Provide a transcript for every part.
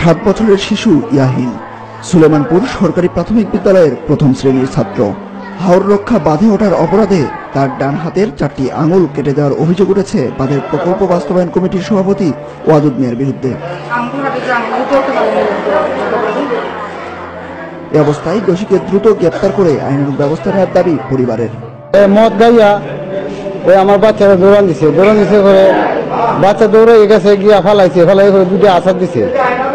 সাত বছরের শিশু ইয়াহিন সুলেমানপুর সরকারি প্রাথমিক বিদ্যালয়ের প্রথম শ্রেণির ছাত্র। হাওর রক্ষা বাঁধে ওঠার অপরাধে তার ডান হাতের চারটি আঙুল কেটে দেওয়ার অভিযোগ উঠেছে বাঁধের প্রকল্প বাস্তবায়ন কমিটির সভাপতি ওয়াদুদ মিয়ার বিরুদ্ধে। এ অবস্থায় দোষীকে দ্রুত গ্রেপ্তার করে আইনের ব্যবস্থা নেওয়ার দাবি পরিবারের। মদ গাইয়া ওই আমার বাচ্চারা দৌড়ান দিছে। দৌড়ান দিছে করে বাচ্চা দৌড়ে গেছে, গিয়া ফালাইছে ফালাই করে দুটো আসার দিছে।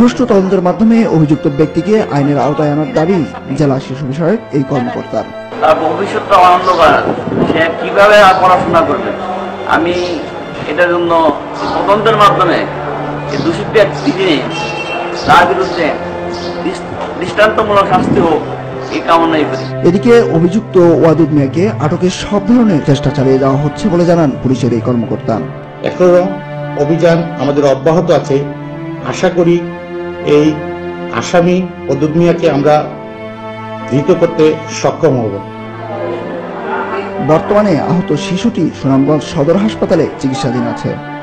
সুষ্ঠু তদন্তের মাধ্যমে অভিযুক্ত ব্যক্তিকে আইনের আওতায় আনার দাবি জেলা শিশু বিষয়ক এই কর্মকর্তার। তার ভবিষ্যৎটা অন্ধকার সে কীভাবে আর পড়াশোনা করবে? আমি এটার জন্য তদন্তের মাধ্যমে দোষী ব্যক্তিকে তার বিরুদ্ধে দৃষ্টান্তমূলক শাস্তি হোক এদিকে অভিযুক্ত ওয়াদুদ মিয়াকে আটকের সব ধরনের চেষ্টা চালিয়ে যাওয়া হচ্ছে বলে জানান পুলিশের এই কর্মকর্তা। এখনও অভিযান আমাদের অব্যাহত আছে। আশা করি এই আসামি অদুদ মিয়াকে আমরা ধৃত করতে সক্ষম হব। বর্তমানে আহত শিশুটি সুনামগঞ্জ সদর হাসপাতালে চিকিৎসাধীন আছে।